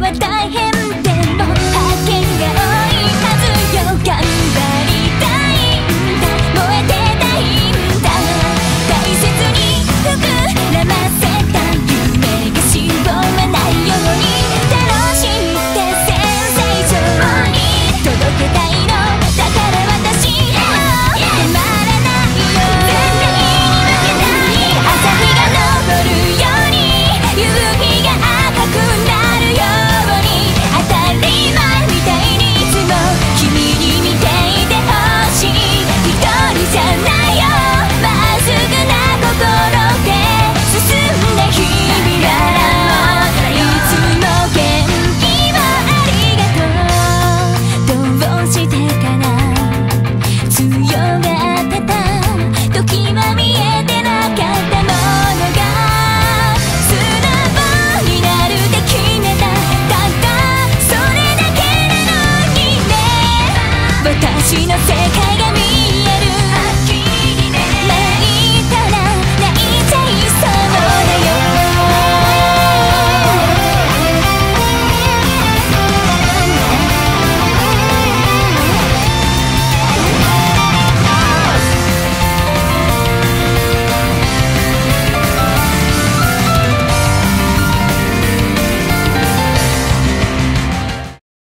は大変星の世界